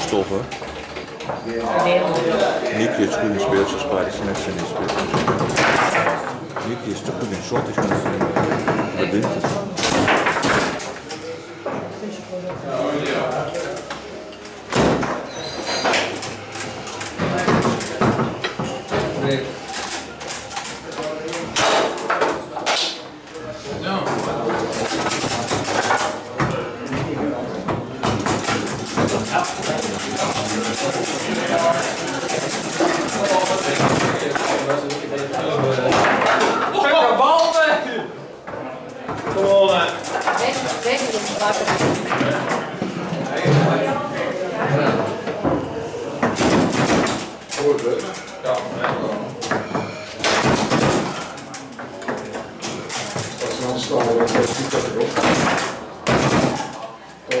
stoffen. Niki je goed in speeltjes sparen, zijn in speeltjes. Niki is te goed in shot, is gaan het. Check bal eh. Weg, weg, dat is staan, dat is niet dat is is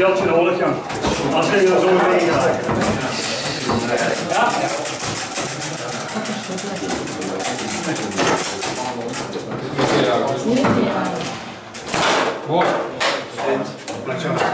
Die had je nodig, Jan. Als je er zo mee Ja? Ja. Mooi. Blijf zo.